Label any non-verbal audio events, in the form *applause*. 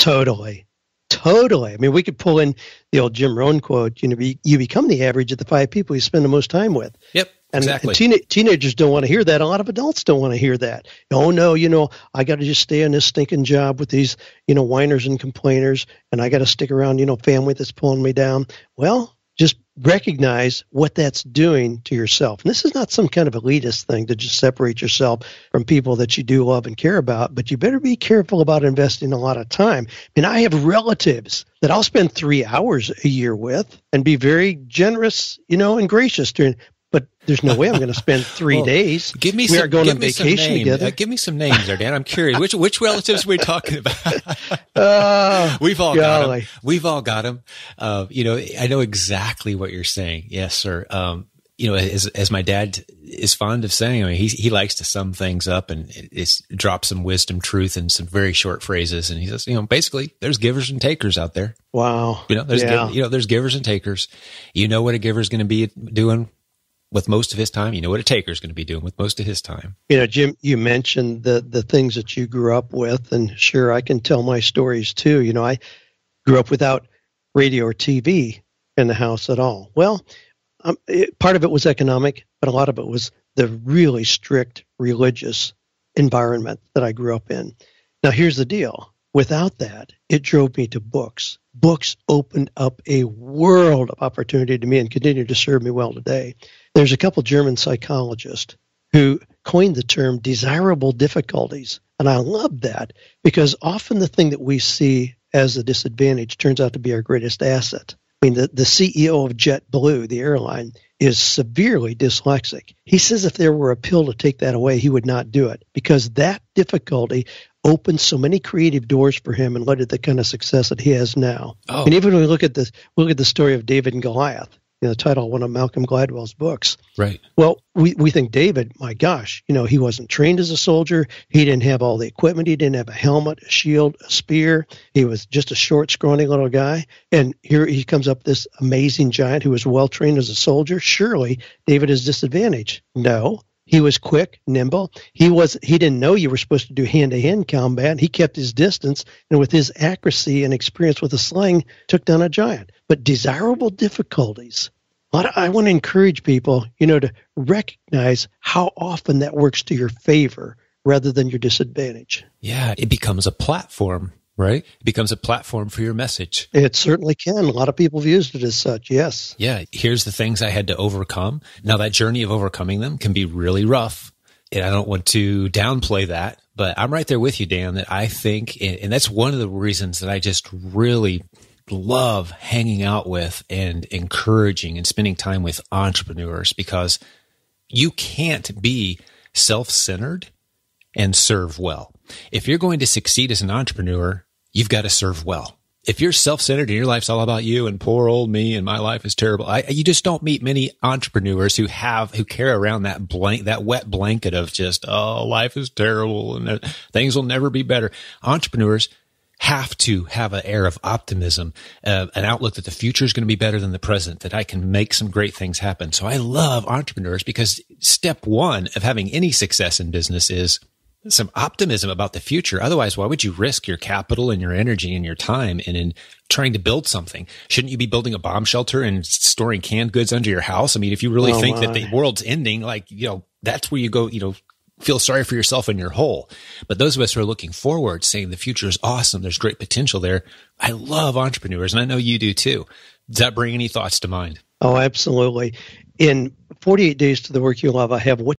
Totally. Totally. I mean, we could pull in the old Jim Rohn quote, you know, be, you become the average of the five people you spend the most time with. Yep. And, exactly. and teen- teenagers don't want to hear that. A lot of adults don't want to hear that. Oh no, you know, I got to just stay in this stinking job with these, you know, whiners and complainers, and I got to stick around, you know, family that's pulling me down. Well, just recognize what that's doing to yourself. And this is not some kind of elitist thing to just separate yourself from people that you do love and care about, but you better be careful about investing a lot of time. I mean, I have relatives that I'll spend three hours a year with and be very generous, you know, and gracious during, but there's no way I'm going to spend *laughs* three well, days. Give me we some, are going on vacation together. Uh, give me some names there, Dan. I'm curious. Which which relatives are we talking about? uh, We've all golly. got them. We've all got them. Uh, you know, I know exactly what you're saying. Yes, sir. Um, you know, as as my dad is fond of saying, I mean, he he likes to sum things up and it's drop some wisdom, truth, and some very short phrases. And he says, you know, basically, there's givers and takers out there. Wow. You know, there's yeah. you know, there's givers and takers. You know what a giver's going to be doing with most of his time. You know what a taker is going to be doing with most of his time. You know, Jim, you mentioned the the things that you grew up with, and sure, I can tell my stories too. You know, I grew up without radio or TV in the house at all. Well, um, it, part of it was economic, but a lot of it was the really strict religious environment that I grew up in. Now, here's the deal. Without that, it drove me to books. Books opened up a world of opportunity to me and continue to serve me well today. There's a couple German psychologists who coined the term desirable difficulties. And I love that because often the thing that we see as a disadvantage turns out to be our greatest asset. I mean, the, the CEO of JetBlue, the airline, is severely dyslexic. He says if there were a pill to take that away, he would not do it because that difficulty opened so many creative doors for him and led to the kind of success that he has now. Oh. And even when we look at the look at the story of David and Goliath, you know, the title of one of Malcolm Gladwell's books. Right. Well, we, we think David, my gosh, you know, he wasn't trained as a soldier. He didn't have all the equipment. He didn't have a helmet, a shield, a spear. He was just a short, scrawny little guy. And here he comes up this amazing giant who was well trained as a soldier. Surely David is disadvantaged. No, he was quick, nimble. He was he didn't know you were supposed to do hand to hand combat. He kept his distance and with his accuracy and experience with a sling took down a giant. But desirable difficulties. I want to encourage people, you know, to recognize how often that works to your favor rather than your disadvantage. Yeah, it becomes a platform right? It becomes a platform for your message. It certainly can. A lot of people have used it as such, yes. Yeah. Here's the things I had to overcome. Now, that journey of overcoming them can be really rough. And I don't want to downplay that, but I'm right there with you, Dan, that I think, and that's one of the reasons that I just really love hanging out with and encouraging and spending time with entrepreneurs because you can't be self centered and serve well. If you're going to succeed as an entrepreneur, you've got to serve well. If you're self-centered and your life's all about you and poor old me and my life is terrible, I, you just don't meet many entrepreneurs who have who carry around that blank that wet blanket of just oh life is terrible and things will never be better. Entrepreneurs have to have an air of optimism, uh, an outlook that the future is going to be better than the present, that I can make some great things happen. So I love entrepreneurs because step one of having any success in business is some optimism about the future. Otherwise, why would you risk your capital and your energy and your time in, in trying to build something? Shouldn't you be building a bomb shelter and storing canned goods under your house? I mean, if you really oh think my. that the world's ending, like, you know, that's where you go, you know, feel sorry for yourself in your hole. But those of us who are looking forward, saying the future is awesome, there's great potential there. I love entrepreneurs, and I know you do too. Does that bring any thoughts to mind? Oh, absolutely. In 48 Days to the Work You Love, I have what